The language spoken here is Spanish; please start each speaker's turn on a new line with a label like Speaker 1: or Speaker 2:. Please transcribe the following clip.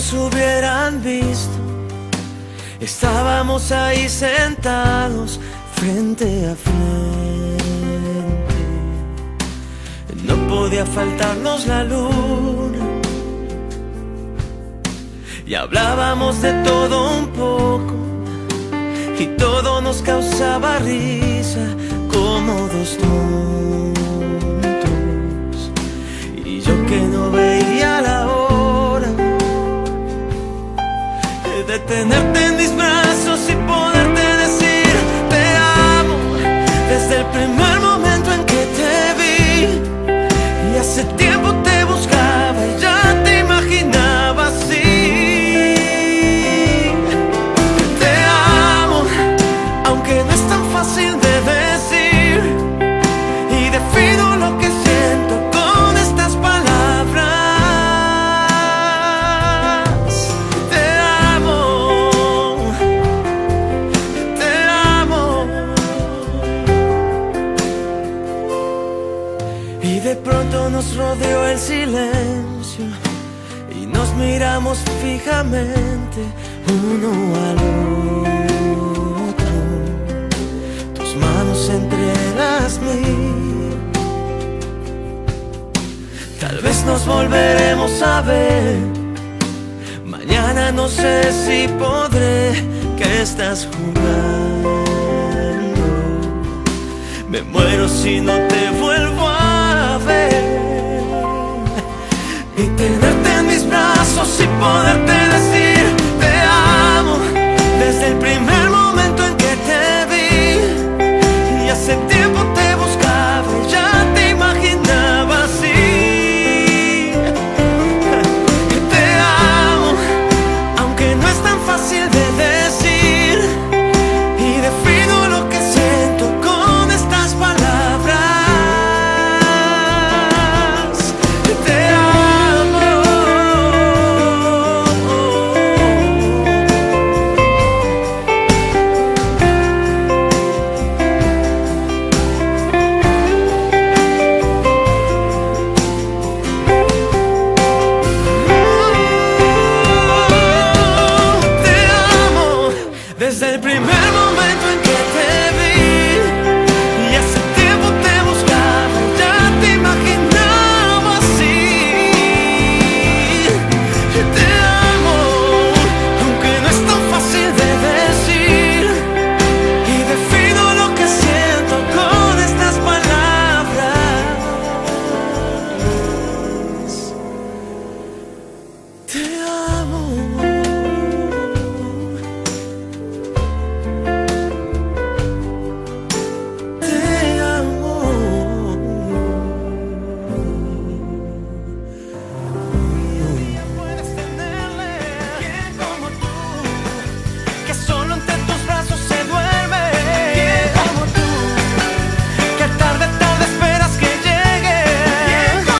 Speaker 1: nos hubieran visto. Estábamos ahí sentados frente a frente. No podía faltarnos la luna. Y hablábamos de todo un poco. Y todo nos causaba risa como dos tontos. De tenerte en mis brazos pronto nos rodeó el silencio y nos miramos fijamente uno al otro. Tus manos entre las mías. Tal vez nos volveremos a ver. Mañana no sé si podré. que estás jugando? Me muero si no te vuelvo a primero. el primer